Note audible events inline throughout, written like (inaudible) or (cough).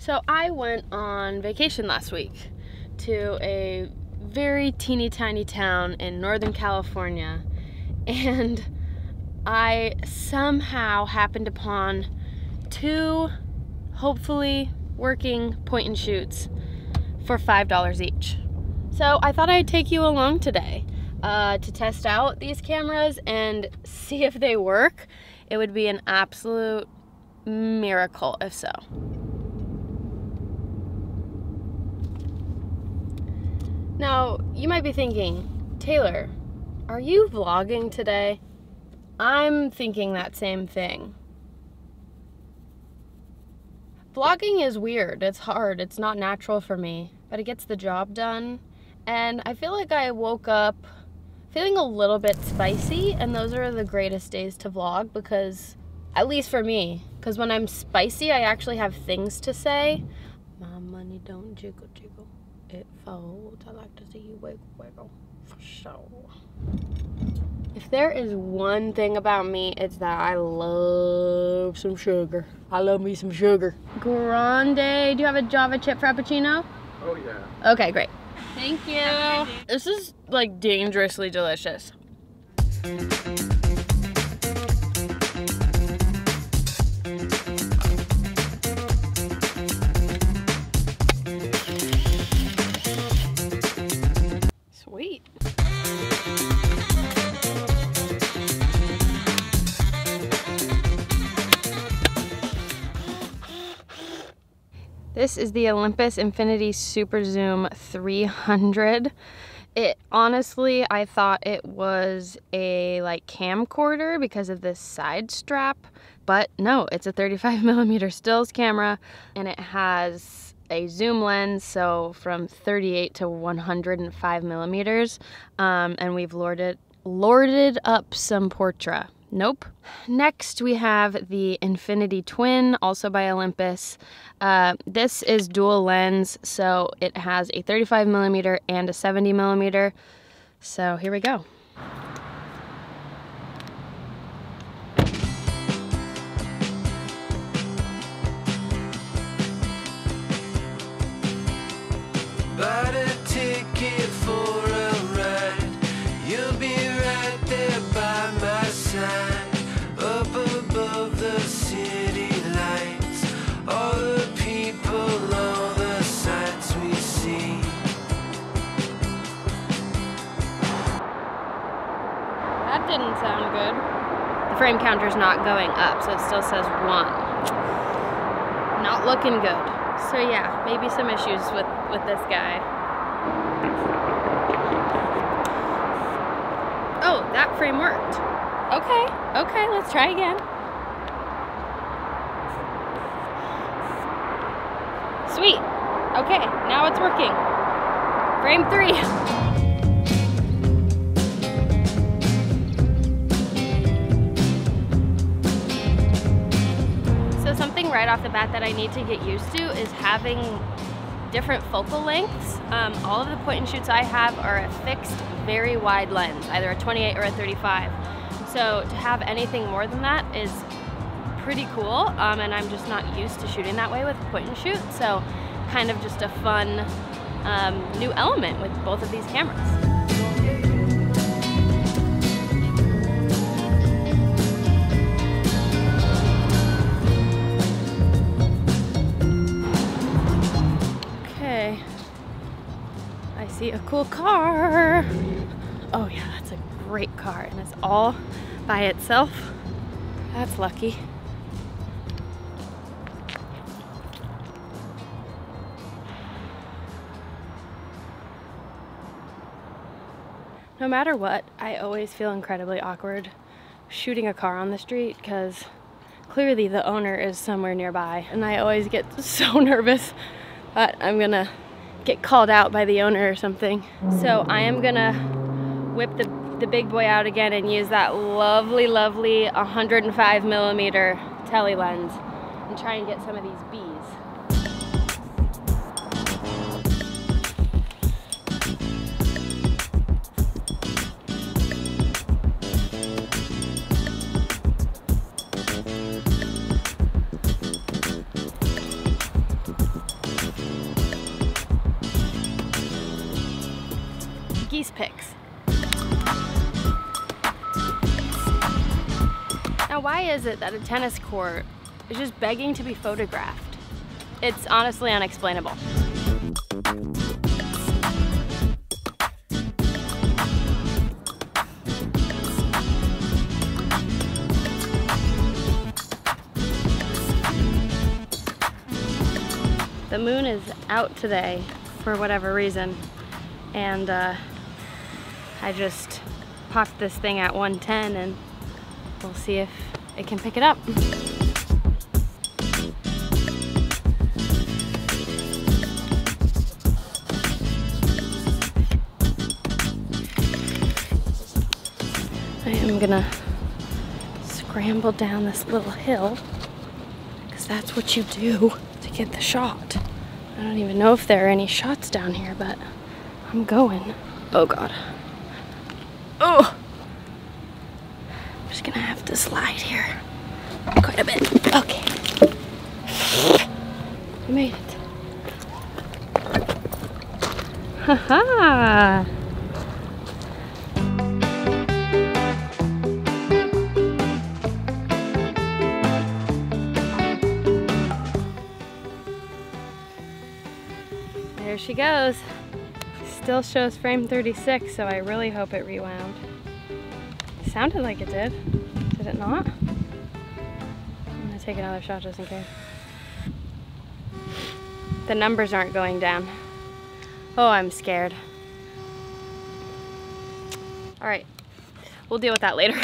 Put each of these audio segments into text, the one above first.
So I went on vacation last week to a very teeny tiny town in Northern California and I somehow happened upon two hopefully working point and shoots for $5 each. So I thought I'd take you along today uh, to test out these cameras and see if they work. It would be an absolute miracle if so. Now, you might be thinking, Taylor, are you vlogging today? I'm thinking that same thing. Vlogging is weird. It's hard. It's not natural for me, but it gets the job done. And I feel like I woke up feeling a little bit spicy, and those are the greatest days to vlog because, at least for me, because when I'm spicy, I actually have things to say. My money don't jiggle jiggle, it folds. I like to see you wiggle wiggle, for sure. If there is one thing about me, it's that I love some sugar. I love me some sugar. Grande, do you have a Java chip frappuccino? Oh yeah. Okay, great. Thank you. This is like dangerously delicious. This is the Olympus Infinity Super Zoom 300. It honestly, I thought it was a like camcorder because of this side strap, but no, it's a 35 (laughs) millimeter stills camera and it has a zoom lens, so from 38 to 105 millimeters, um, and we've lorded lorded up some Portra. Nope. Next, we have the Infinity Twin, also by Olympus. Uh, this is dual lens, so it has a 35 millimeter and a 70 millimeter. So here we go. Frame counter's not going up, so it still says one. Not looking good. So yeah, maybe some issues with, with this guy. Oh, that frame worked. Okay, okay, let's try again. Sweet. Okay, now it's working. Frame three. (laughs) right off the bat that I need to get used to is having different focal lengths. Um, all of the point and shoots I have are a fixed, very wide lens, either a 28 or a 35. So to have anything more than that is pretty cool, um, and I'm just not used to shooting that way with point and shoot. So kind of just a fun um, new element with both of these cameras. See a cool car. Oh yeah, that's a great car and it's all by itself. That's lucky. No matter what, I always feel incredibly awkward shooting a car on the street because clearly the owner is somewhere nearby and I always get (laughs) so nervous that I'm gonna get called out by the owner or something. So I am gonna whip the, the big boy out again and use that lovely, lovely 105 millimeter tele lens and try and get some of these bees. Why is it that a tennis court is just begging to be photographed? It's honestly unexplainable. The moon is out today for whatever reason, and uh, I just popped this thing at 110 and we'll see if it can pick it up. I am gonna scramble down this little hill because that's what you do to get the shot. I don't even know if there are any shots down here, but I'm going. Oh God. Oh! I'm just gonna have to slide here quite a bit. Okay. We made it. Haha! There she goes. Still shows frame 36, so I really hope it rewound. It sounded like it did. Did it not? Take another shot just in case. The numbers aren't going down. Oh, I'm scared. All right, we'll deal with that later. (laughs)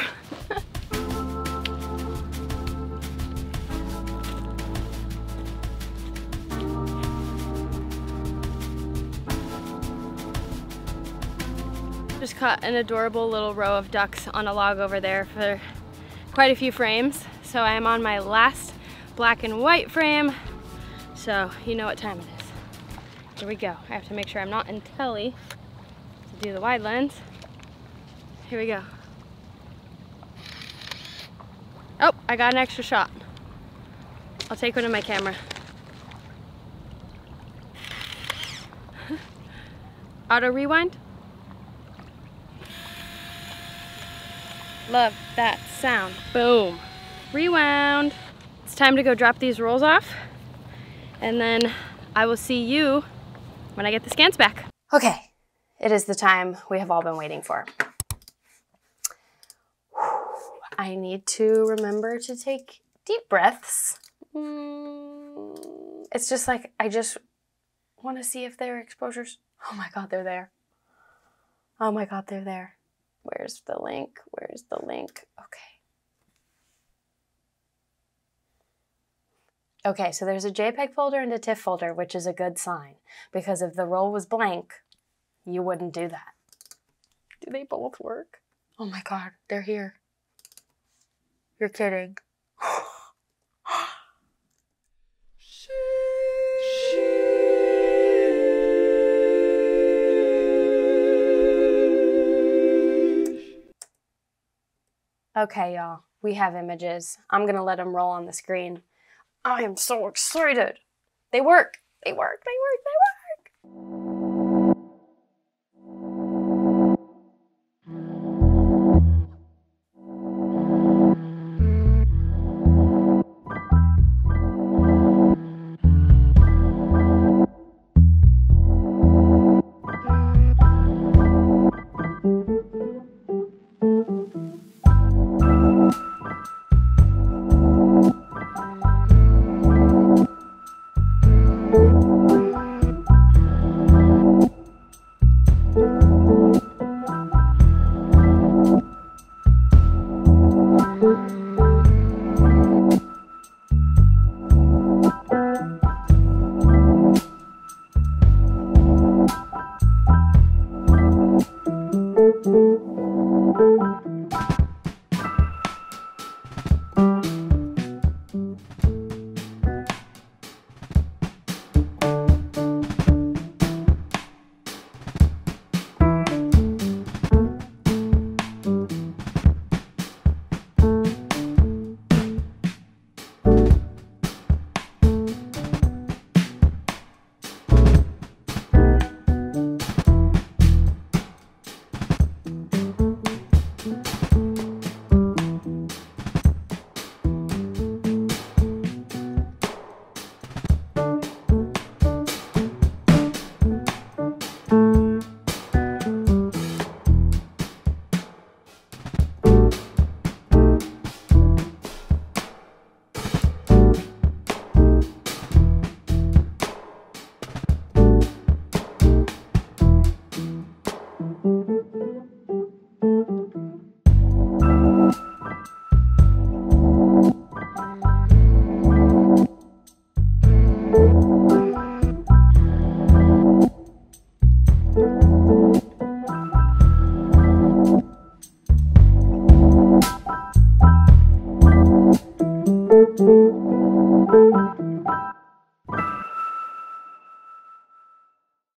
Just caught an adorable little row of ducks on a log over there for quite a few frames. So I am on my last black and white frame. So you know what time it is. Here we go. I have to make sure I'm not in tele to do the wide lens. Here we go. Oh, I got an extra shot. I'll take one in my camera. (laughs) Auto rewind. Love that sound. Boom. Rewound. It's time to go drop these rolls off. And then I will see you when I get the scans back. Okay, it is the time we have all been waiting for. I need to remember to take deep breaths. Mm, It's just like, I just want to see if there are exposures. Oh my God, they're there. Oh my God, they're there. Where's the link? Where's the link? Okay. Okay, so there's a JPEG folder and a TIFF folder, which is a good sign because if the roll was blank, you wouldn't do that. Do they both work? Oh my god, they're here. You're kidding. (gasps) Okay, y'all, we have images. I'm gonna let them roll on the screen. I am so excited. They work. They work. They work. They